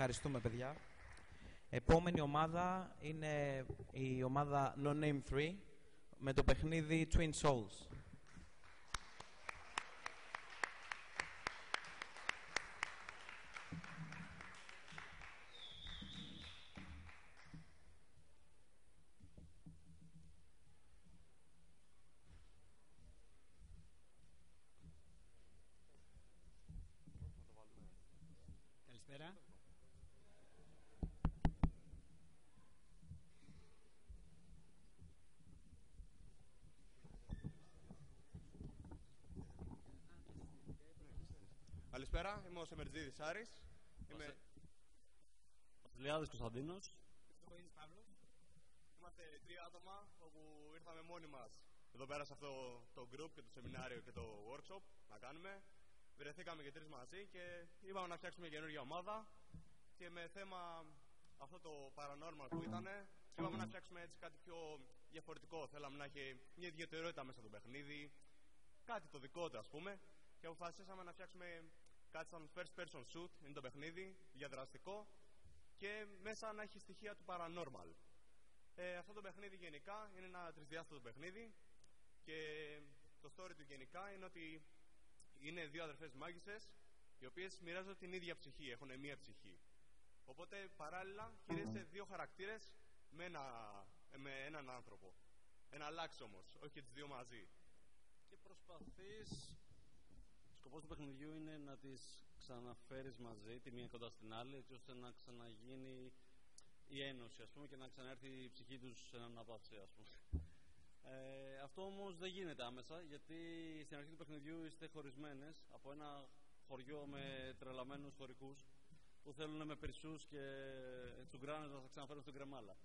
Ευχαριστούμε, παιδιά. Επόμενη ομάδα είναι η ομάδα No Name 3 με το παιχνίδι Twin Souls. Καλησπέρα. Καλησπέρα, είμαι ο Σεμερτζίδης Άρης. Είμαι... Βασιλιάδης Κωνσταντίνος. Χριστοφορίδης Παύλος. Είμαστε τρία άτομα όπου ήρθαμε μόνοι μας εδώ πέρα σε αυτό το group και το σεμινάριο και το workshop να κάνουμε. Βρεθήκαμε και τρεις μαζί και είπαμε να φτιάξουμε καινούργια ομάδα και με θέμα αυτό το paranormal που ήταν, είπαμε να φτιάξουμε έτσι κάτι πιο διαφορετικό. Θέλαμε να έχει μια ιδιαιτερότητα μέσα στο παιχνίδι, κάτι το δικό του ας πούμε και αποφασίσαμε να φτιάξουμε κάτι σαν first person shoot, είναι το παιχνίδι, διαδραστικό και μέσα να έχει στοιχεία του paranormal. Ε, αυτό το παιχνίδι γενικά είναι ένα τρισδιάστατο παιχνίδι και το story του γενικά είναι ότι είναι δύο αδερφές μάγισσες οι οποίες μοιράζονται την ίδια ψυχή, έχουν μία ψυχή. Οπότε παράλληλα χειρίζεσαι δύο χαρακτήρες με, ένα, με έναν άνθρωπο. Ένα λάξ όμως, όχι και τις δύο μαζί. Και προσπαθείς... Σκοπός του παιχνιδιού είναι να τις ξαναφέρεις μαζί, τη μία κοντά στην άλλη, έτσι ώστε να ξαναγίνει η ένωση, ας πούμε, και να ξανάρθει η ψυχή τους σε έναν απάψη, ας πούμε. Ε, αυτό όμως δεν γίνεται άμεσα, γιατί στην αρχή του παιχνιδιού είστε χωρισμένες από ένα χωριό με τρελαμένους χωρικούς που θέλουν με περισσούς και τσουγκράνες να σας ξαναφέρουν στην κρεμάλα.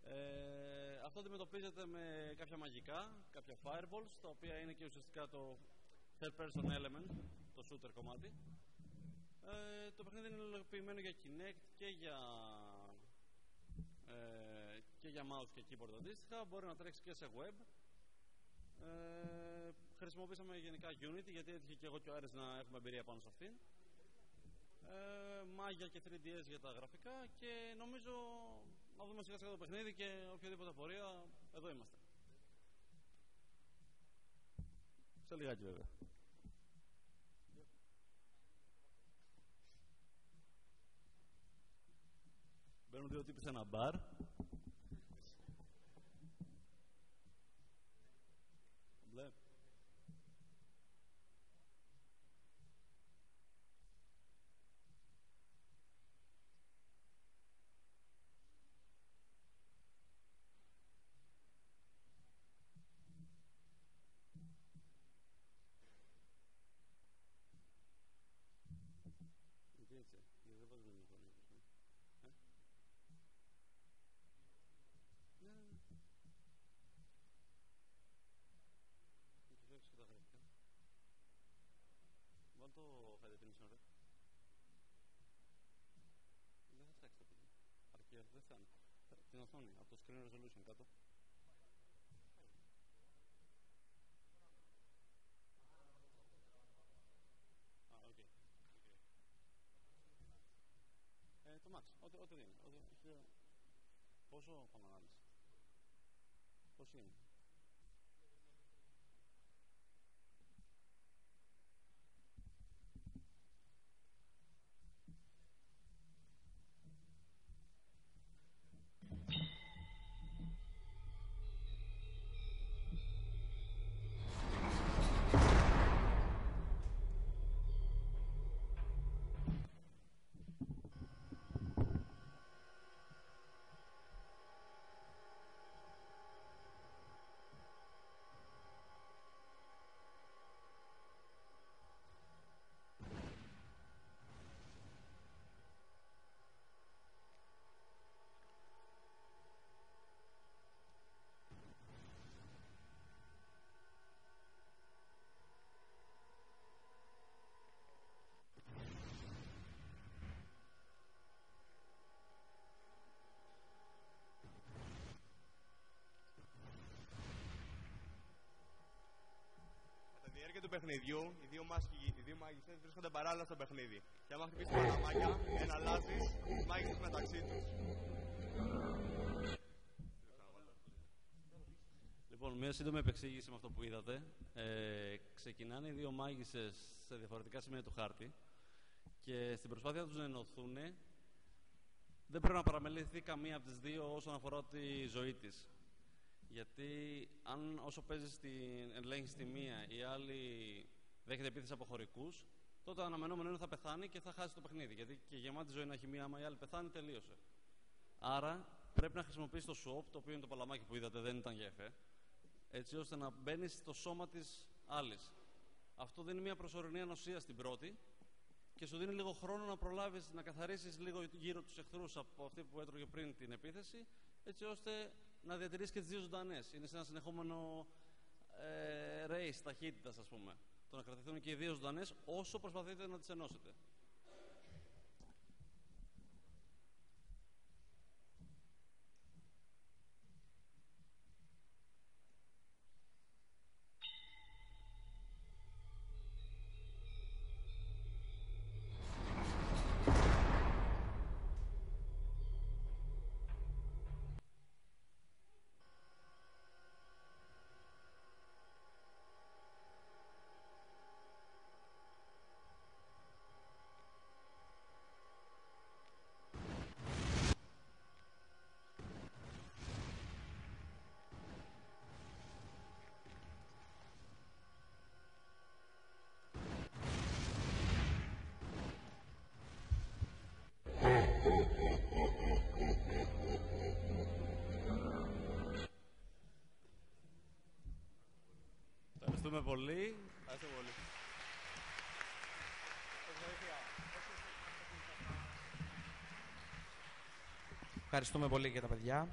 Ε, αυτό αντιμετωπίζεται με κάποια μαγικά, κάποια fireballs, τα οποία είναι και ουσιαστικά το third person element, το shooter κομμάτι. Ε, το παιχνίδι είναι υλοποιημένο για Kinect και για, ε, και για mouse και keyboard αντίστοιχα. Μπορεί να τρέξει και σε web. Ε, χρησιμοποίησαμε γενικά Unity γιατί έτυχε και εγώ και ο Άρης να έχουμε εμπειρία πάνω σε αυτήν. Ε, Μάγια και 3DS για τα γραφικά και νομίζω να δούμε σιγά σιγά το παιχνίδι και οποιαδήποτε απορία εδώ είμαστε. Tá चलेगा चलेगा Belo deu tipo cenabar. Θα- Την οθόνη, από το screen resolution κάτω. Α, οκ. Οκ. Ε, το max, ό,τι, ό,τι δίνει. Ό,τι, χίλια- Πόσο πάμε ανάλυση. Πώς είναι; Παιχνιδιού, οι δύο, μάσκοι, οι δύο μάγισσες βρίσκονται παράλληλα στο παιχνίδι. Και άμα χτυπήσει τα μάγια, εναλλάσσει του μάγισσες μεταξύ τους. Λοιπόν, μια σύντομη επεξήγηση με αυτό που είδατε. Ε, ξεκινάνε οι δύο μάγισσες σε διαφορετικά σημεία του χάρτη και στην προσπάθεια τους να ενωθούν δεν πρέπει να παραμεληθεί καμία από τις δύο όσον αφορά τη ζωή της. Γιατί αν όσο παίζεις στην ελέγχεις στη μία, η άλλη δέχεται επίθεση από χωρικούς, τότε αναμενόμενο είναι θα πεθάνει και θα χάσει το παιχνίδι. Γιατί και γεμάτη ζωή να έχει μία, άμα η άλλη πεθάνει, τελείωσε. Άρα πρέπει να χρησιμοποιήσει το swap, το οποίο είναι το παλαμάκι που είδατε, δεν ήταν για εφέ, έτσι ώστε να μπαίνει στο σώμα της άλλης. Αυτό δίνει μια προσωρινή ανοσία στην πρώτη και σου δίνει λίγο χρόνο να προλάβεις να καθαρίσεις λίγο γύρω τους εχθρούς από αυτή που έτρωγε πριν την επίθεση, έτσι ώστε να διατηρήσει και τις δύο ζωντανές. Είναι σε ένα συνεχόμενο ε, race ταχύτητας, ας πούμε. Το να κρατηθούν και οι δύο ζωντανές όσο προσπαθείτε να τις ενώσετε. Ευχαριστούμε πολύ. Ευχαριστώ πολύ. Ευχαριστούμε πολύ για τα παιδιά.